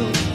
you.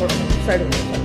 ほらサイドに